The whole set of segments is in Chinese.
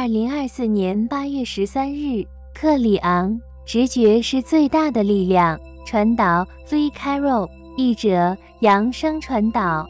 二零二四年八月十三日，克里昂，直觉是最大的力量。传导 V Carol，译者杨生传导。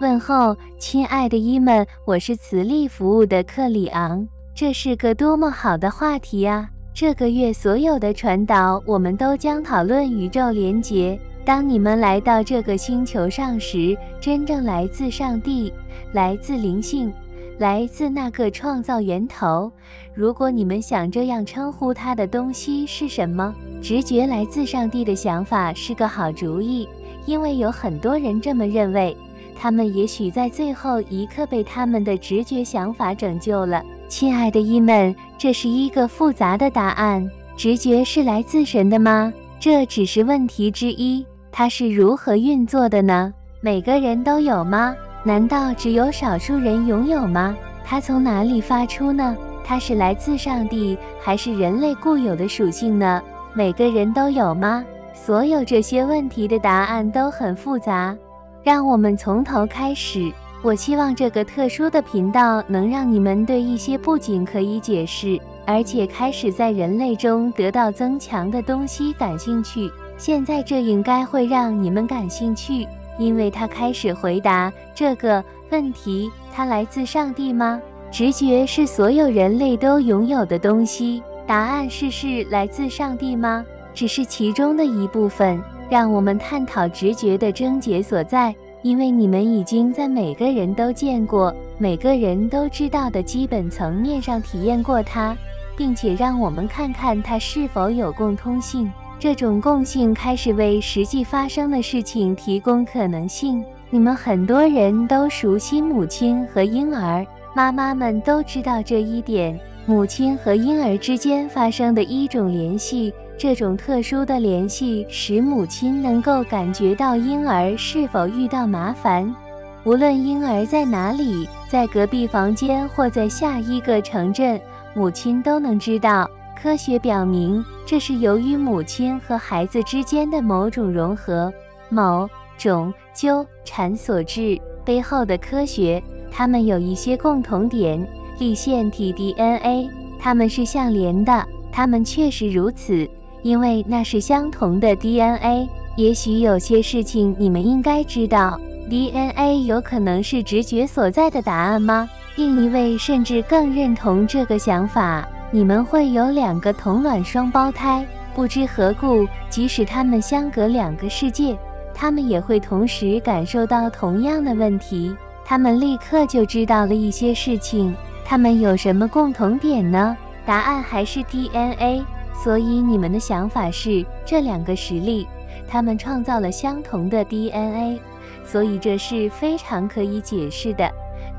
问候，亲爱的伊们，我是磁力服务的克里昂。这是个多么好的话题啊！这个月所有的传导，我们都将讨论宇宙连结。当你们来到这个星球上时，真正来自上帝，来自灵性，来自那个创造源头。如果你们想这样称呼它的东西是什么？直觉来自上帝的想法是个好主意，因为有很多人这么认为。他们也许在最后一刻被他们的直觉想法拯救了。亲爱的伊们，这是一个复杂的答案。直觉是来自神的吗？这只是问题之一。它是如何运作的呢？每个人都有吗？难道只有少数人拥有吗？它从哪里发出呢？它是来自上帝，还是人类固有的属性呢？每个人都有吗？所有这些问题的答案都很复杂。让我们从头开始。我希望这个特殊的频道能让你们对一些不仅可以解释，而且开始在人类中得到增强的东西感兴趣。现在这应该会让你们感兴趣，因为他开始回答这个问题：它来自上帝吗？直觉是所有人类都拥有的东西。答案是是来自上帝吗？只是其中的一部分。让我们探讨直觉的症结所在。因为你们已经在每个人都见过、每个人都知道的基本层面上体验过它，并且让我们看看它是否有共通性。这种共性开始为实际发生的事情提供可能性。你们很多人都熟悉母亲和婴儿，妈妈们都知道这一点：母亲和婴儿之间发生的一种联系。这种特殊的联系使母亲能够感觉到婴儿是否遇到麻烦，无论婴儿在哪里，在隔壁房间或在下一个城镇，母亲都能知道。科学表明，这是由于母亲和孩子之间的某种融合、某种纠缠所致。背后的科学，它们有一些共同点：立腺体 DNA，它们是相连的，它们确实如此。因为那是相同的 DNA，也许有些事情你们应该知道。DNA 有可能是直觉所在的答案吗？另一位甚至更认同这个想法。你们会有两个同卵双胞胎，不知何故，即使他们相隔两个世界，他们也会同时感受到同样的问题。他们立刻就知道了一些事情。他们有什么共同点呢？答案还是 DNA。所以你们的想法是这两个实例，他们创造了相同的 DNA，所以这是非常可以解释的。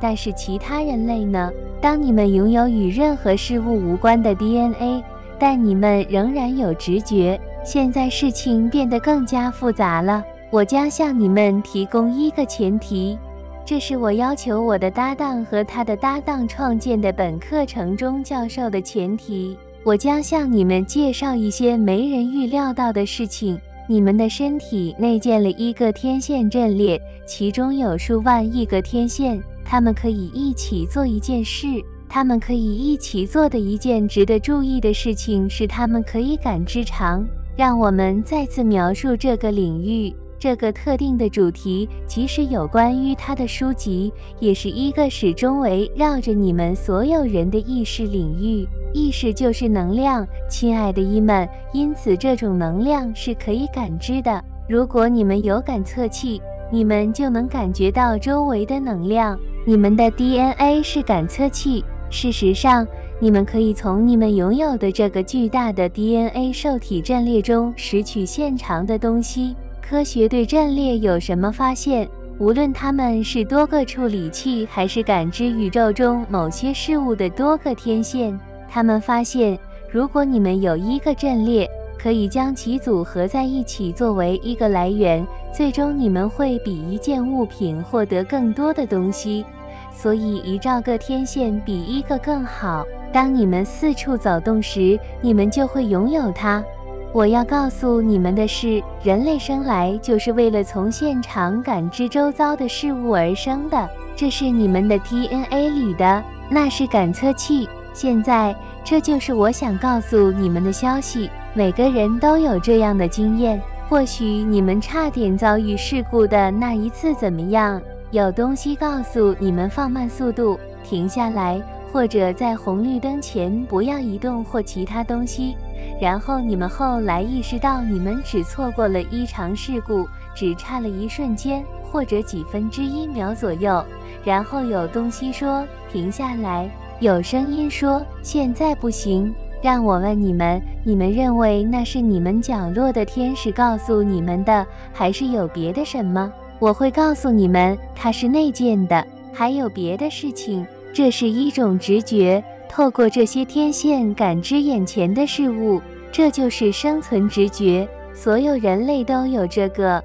但是其他人类呢？当你们拥有与任何事物无关的 DNA，但你们仍然有直觉。现在事情变得更加复杂了。我将向你们提供一个前提，这是我要求我的搭档和他的搭档创建的本课程中教授的前提。我将向你们介绍一些没人预料到的事情。你们的身体内建了一个天线阵列，其中有数万亿个天线，他们可以一起做一件事。他们可以一起做的一件值得注意的事情是，他们可以感知长。让我们再次描述这个领域。这个特定的主题，即使有关于它的书籍，也是一个始终围绕着你们所有人的意识领域。意识就是能量，亲爱的伊们，因此这种能量是可以感知的。如果你们有感测器，你们就能感觉到周围的能量。你们的 DNA 是感测器。事实上，你们可以从你们拥有的这个巨大的 DNA 受体阵列中拾取现场的东西。科学对阵列有什么发现？无论它们是多个处理器，还是感知宇宙中某些事物的多个天线，他们发现，如果你们有一个阵列，可以将其组合在一起作为一个来源，最终你们会比一件物品获得更多的东西。所以，一兆个天线比一个更好。当你们四处走动时，你们就会拥有它。我要告诉你们的是，人类生来就是为了从现场感知周遭的事物而生的，这是你们的 DNA 里的。那是感测器。现在，这就是我想告诉你们的消息。每个人都有这样的经验。或许你们差点遭遇事故的那一次怎么样？有东西告诉你们放慢速度，停下来，或者在红绿灯前不要移动或其他东西。然后你们后来意识到，你们只错过了一场事故，只差了一瞬间或者几分之一秒左右。然后有东西说停下来，有声音说现在不行。让我问你们：你们认为那是你们角落的天使告诉你们的，还是有别的什么？我会告诉你们，它是内建的，还有别的事情。这是一种直觉。透过这些天线感知眼前的事物，这就是生存直觉。所有人类都有这个。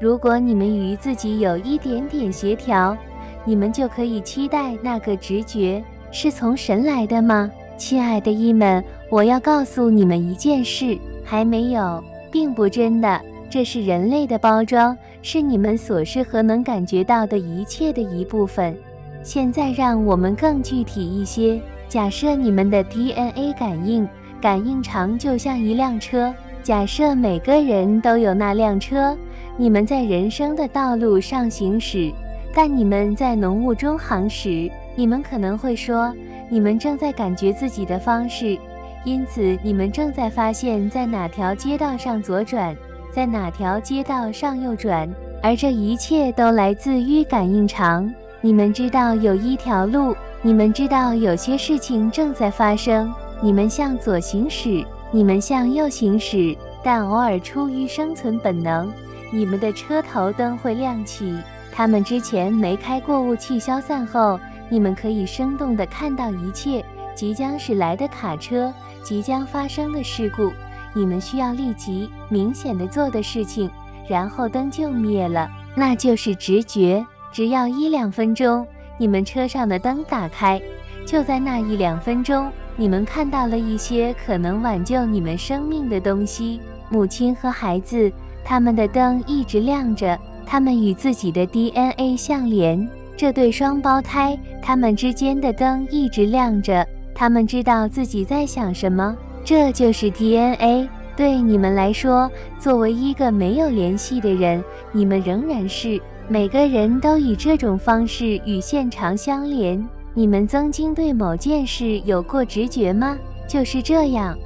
如果你们与自己有一点点协调，你们就可以期待那个直觉是从神来的吗？亲爱的伊们，我要告诉你们一件事，还没有，并不真的。这是人类的包装，是你们所适合能感觉到的一切的一部分。现在让我们更具体一些。假设你们的 DNA 感应感应长就像一辆车，假设每个人都有那辆车，你们在人生的道路上行驶，但你们在浓雾中行驶，你们可能会说，你们正在感觉自己的方式，因此你们正在发现，在哪条街道上左转，在哪条街道上右转，而这一切都来自于感应场。你们知道有一条路。你们知道有些事情正在发生，你们向左行驶，你们向右行驶，但偶尔出于生存本能，你们的车头灯会亮起。他们之前没开过，雾气消散后，你们可以生动地看到一切即将驶来的卡车，即将发生的事故。你们需要立即、明显地做的事情，然后灯就灭了，那就是直觉。只要一两分钟。你们车上的灯打开，就在那一两分钟，你们看到了一些可能挽救你们生命的东西。母亲和孩子，他们的灯一直亮着，他们与自己的 DNA 相连。这对双胞胎，他们之间的灯一直亮着，他们知道自己在想什么。这就是 DNA。对你们来说，作为一个没有联系的人，你们仍然是。每个人都以这种方式与现场相连。你们曾经对某件事有过直觉吗？就是这样。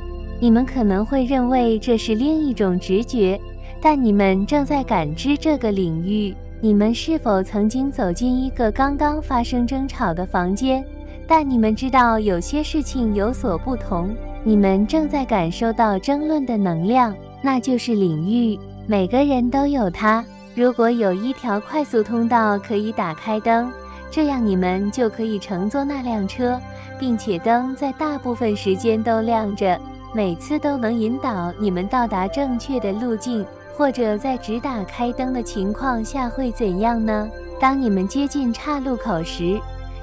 你们可能会认为这是另一种直觉，但你们正在感知这个领域。你们是否曾经走进一个刚刚发生争吵的房间？但你们知道有些事情有所不同。你们正在感受到争论的能量，那就是领域。每个人都有它。如果有一条快速通道可以打开灯，这样你们就可以乘坐那辆车，并且灯在大部分时间都亮着，每次都能引导你们到达正确的路径。或者在只打开灯的情况下会怎样呢？当你们接近岔路口时，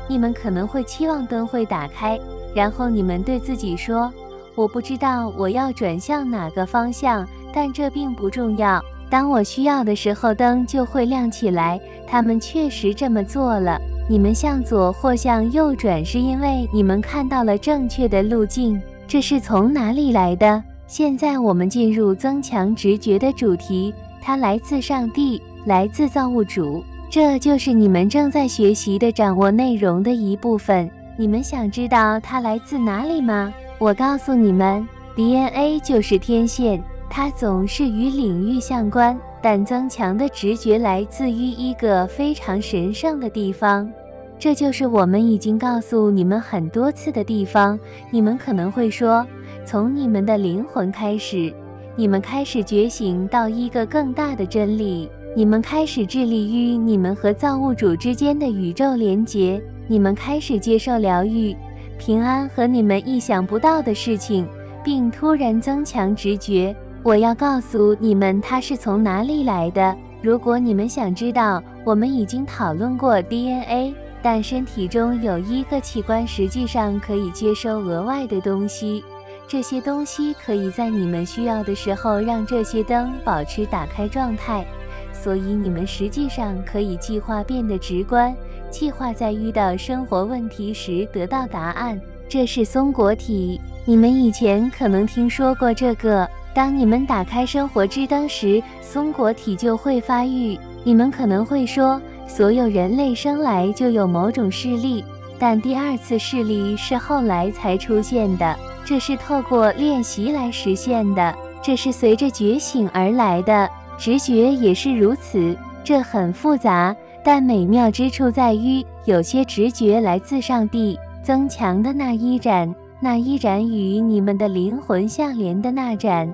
你们可能会期望灯会打开，然后你们对自己说：“我不知道我要转向哪个方向，但这并不重要。”当我需要的时候，灯就会亮起来。他们确实这么做了。你们向左或向右转，是因为你们看到了正确的路径。这是从哪里来的？现在我们进入增强直觉的主题，它来自上帝，来自造物主。这就是你们正在学习的掌握内容的一部分。你们想知道它来自哪里吗？我告诉你们，DNA 就是天线。它总是与领域相关，但增强的直觉来自于一个非常神圣的地方，这就是我们已经告诉你们很多次的地方。你们可能会说，从你们的灵魂开始，你们开始觉醒到一个更大的真理，你们开始致力于你们和造物主之间的宇宙连结，你们开始接受疗愈、平安和你们意想不到的事情，并突然增强直觉。我要告诉你们，它是从哪里来的。如果你们想知道，我们已经讨论过 DNA，但身体中有一个器官实际上可以接收额外的东西。这些东西可以在你们需要的时候让这些灯保持打开状态。所以你们实际上可以计划变得直观，计划在遇到生活问题时得到答案。这是松果体，你们以前可能听说过这个。当你们打开生活之灯时，松果体就会发育。你们可能会说，所有人类生来就有某种视力，但第二次视力是后来才出现的，这是透过练习来实现的，这是随着觉醒而来的。直觉也是如此，这很复杂，但美妙之处在于，有些直觉来自上帝增强的那一盏，那一盏与你们的灵魂相连的那盏。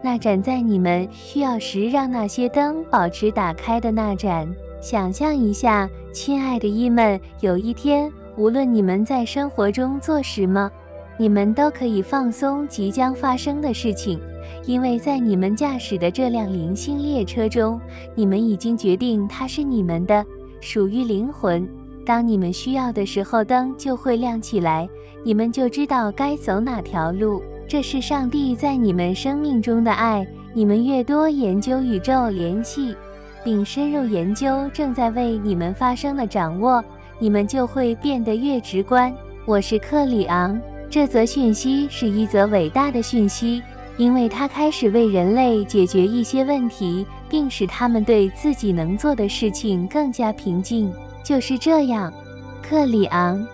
那盏在你们需要时让那些灯保持打开的那盏。想象一下，亲爱的伊们，有一天，无论你们在生活中做什么，你们都可以放松即将发生的事情，因为在你们驾驶的这辆灵性列车中，你们已经决定它是你们的，属于灵魂。当你们需要的时候，灯就会亮起来，你们就知道该走哪条路。这是上帝在你们生命中的爱。你们越多研究宇宙联系，并深入研究正在为你们发生的掌握，你们就会变得越直观。我是克里昂。这则讯息是一则伟大的讯息，因为它开始为人类解决一些问题，并使他们对自己能做的事情更加平静。就是这样，克里昂。